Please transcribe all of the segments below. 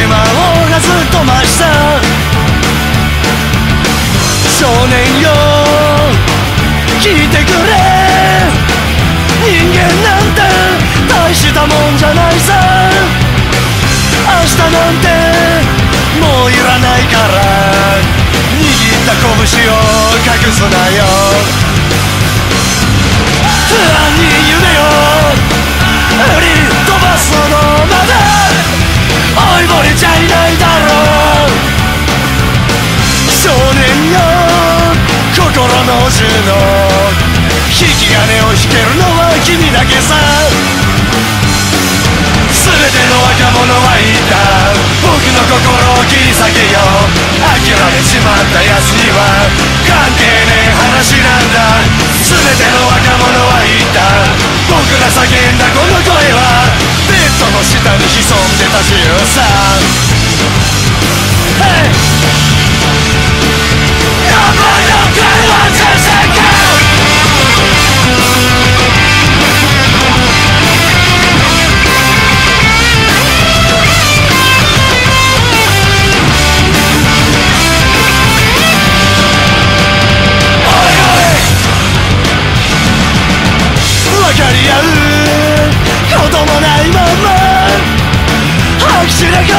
島をなず飛した。少年よ聞いてくれ。人間なんて大したもんじゃないさ。明日なんてもういらないから。握った拳を少年よ心の銃の引き金を引けるのは君だけさ。全ての若者はいた。僕の心を切り裂けよ。諦めちまった奴には関係ねえ話なんだ。全ての若者はいた。僕が叫んだこの声はベッドの下に潜んでた自由さ。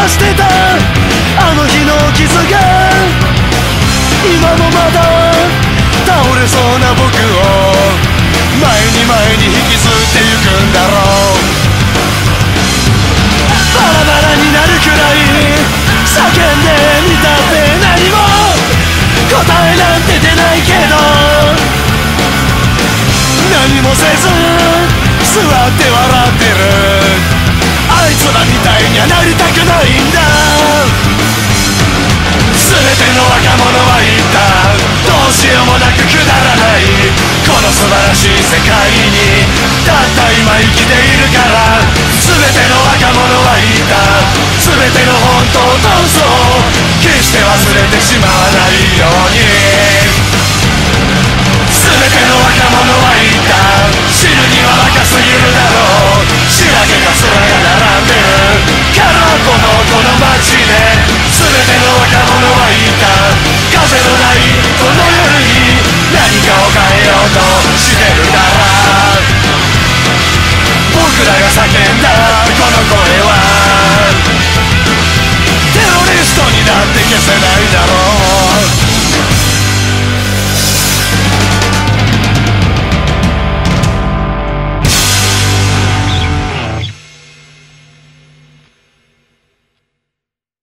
してた。あの日の傷が今もまだ倒れそうな僕を。前に前に引きずってゆくんだろう。バラバラになるくらい叫んでみたって何も。答えなんて出ないけど。何もせず座って笑ってるあいつらがなりたくないんだ。全ての若者は言った。どうしようもなくくだらない。この素晴らしい世界にたった今生きているから。全ての若者は言った。全ての本当と嘘を決して忘れてしま